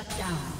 Shut down.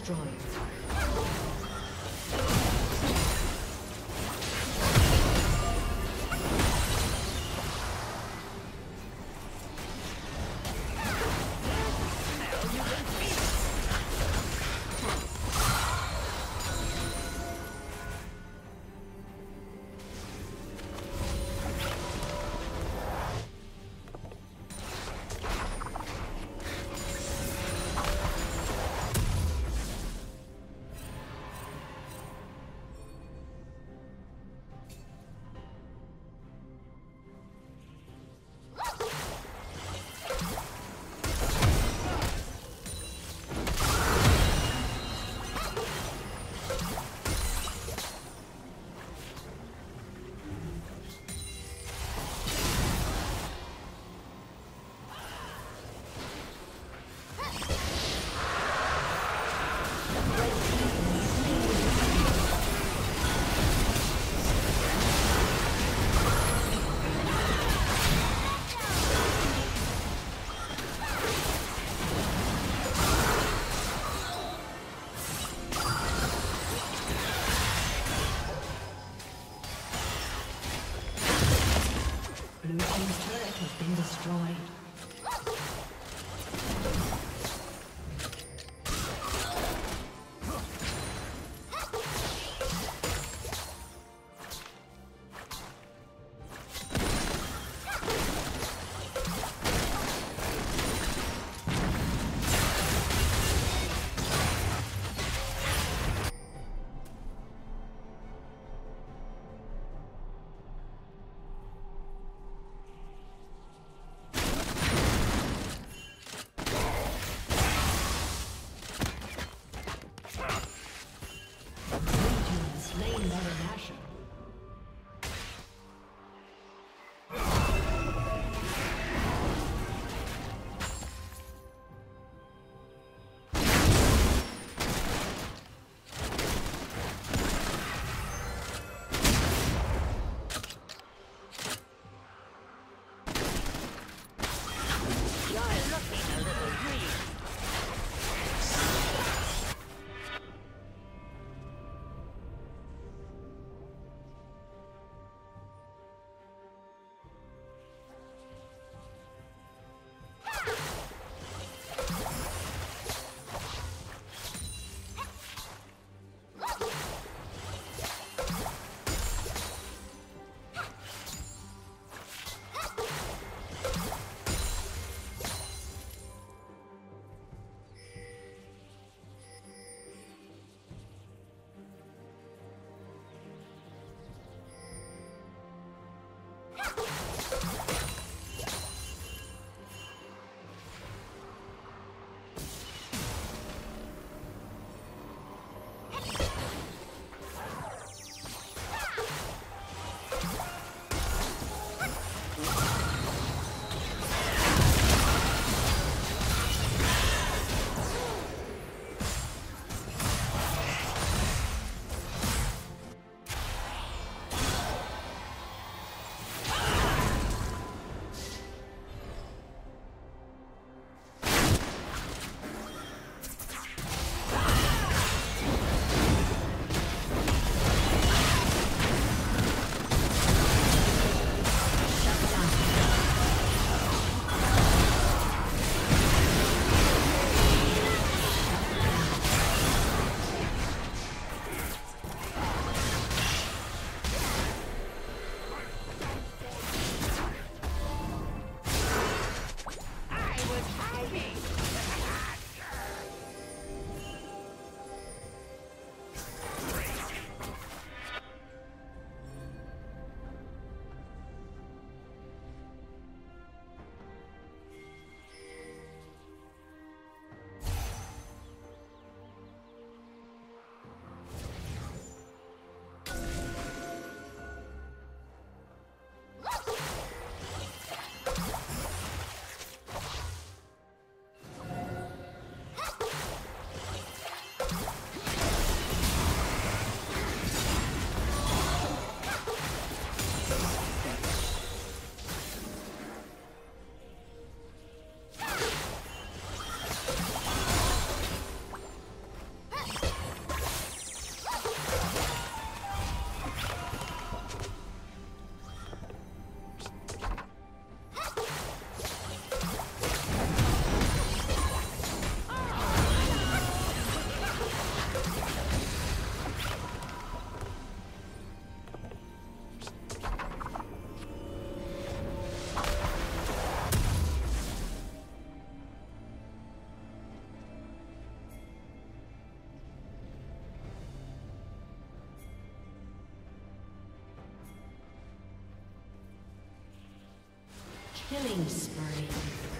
Destroyed. Killing spree.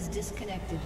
Has disconnected.